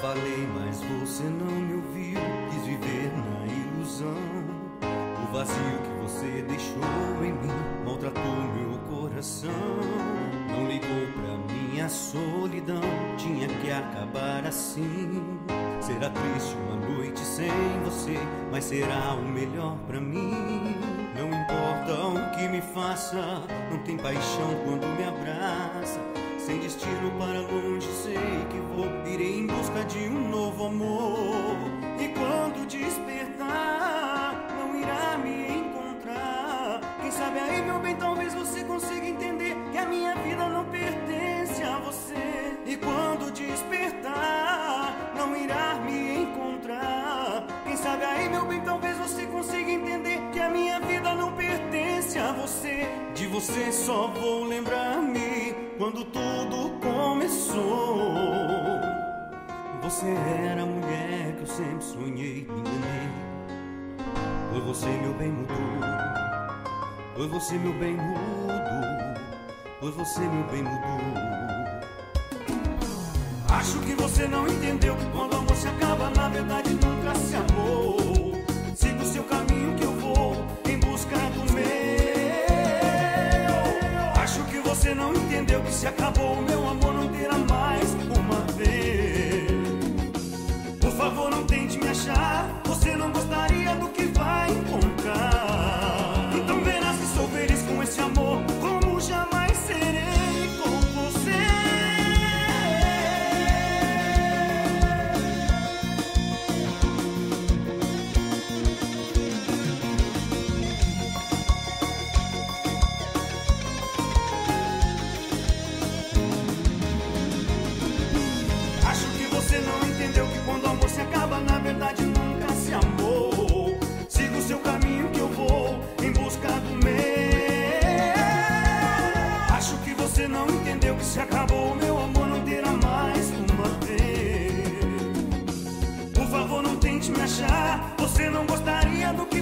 falei, mas você não me ouviu. Quis viver na ilusão. O vazio que você deixou em mim maltratou meu coração. Não ligou pra minha solidão, tinha que acabar assim. Será triste uma noite sem você, mas será o melhor pra mim. Não importa o que me faça, não tem paixão quando me Quem sabe aí, meu bem, talvez você consiga entender que a minha vida não pertence a você. E quando despertar, não irá me encontrar. Quem sabe aí, meu bem, talvez você consiga entender que a minha vida não pertence a você. De você só vou lembrar-me quando tudo começou. Você era a mulher que eu sempre sonhei, me enganei. Foi você, meu bem, mudou. Pois você, meu bem, mudou. Pois você, meu bem, mudou. Acho que você não entendeu. Quando o amor se acaba, na verdade nunca se amou. Sigo o seu caminho que eu vou em busca do meu. Acho que você não entendeu que se acabou o meu amor, não terá mais uma vez. Por favor, não tente me achar. Você não gostaria do que quis me achar, você não gostaria do que